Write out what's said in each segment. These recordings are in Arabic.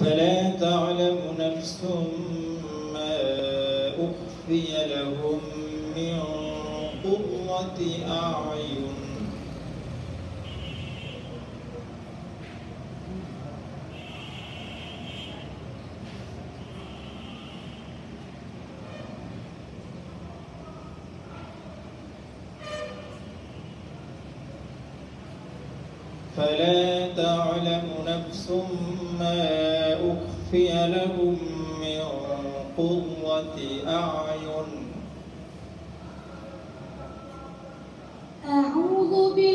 فلا تعلم نفس ما أخفي لهم من قرة أعين فلا تعلم نفس ما أخفي لهم من قرة أعين. أعوذ بالله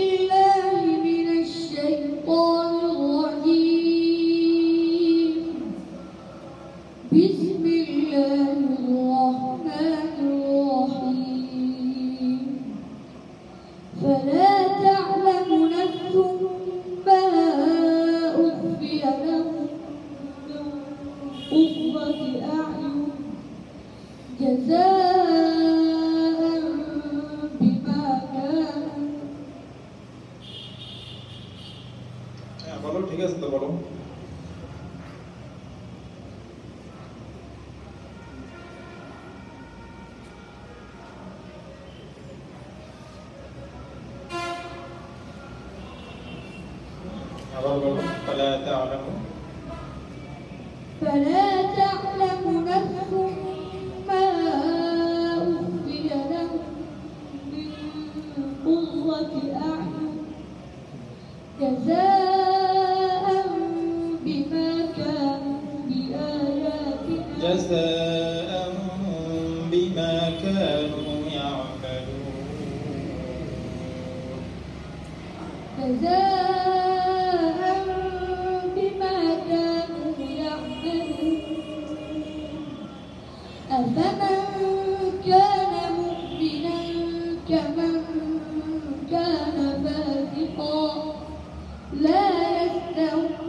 বলো ঠিক আছে তো বলো আবার বলো فلا تعلم فلا تعلم نفس قرة أعين جزاء بما كانوا بآياتنا. جزاء بما كانوا يعملون. جزاء بما كانوا يعملون. أفمن كان لا يستوون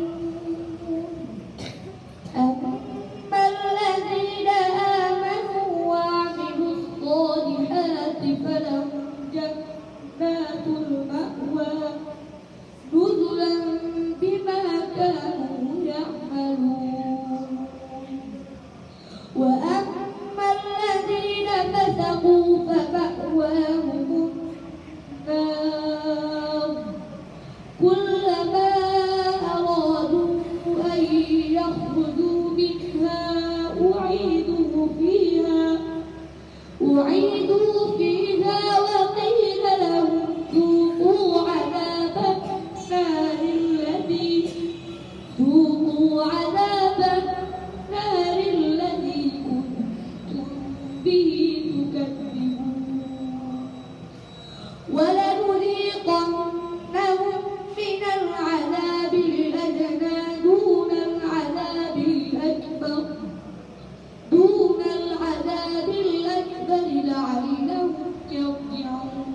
ولنذيقنهم من العذاب الأدنى دون العذاب الأكبر دون العذاب الأكبر لعلهم يرجعون.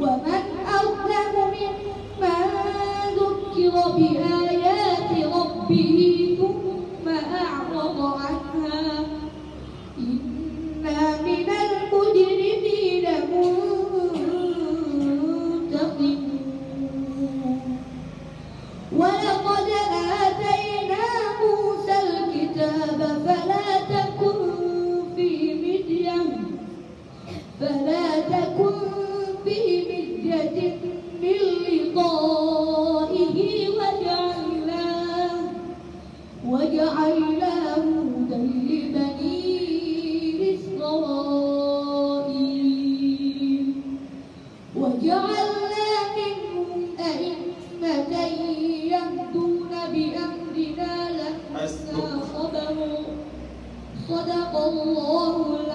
ومن ذكر بآيات صدق الله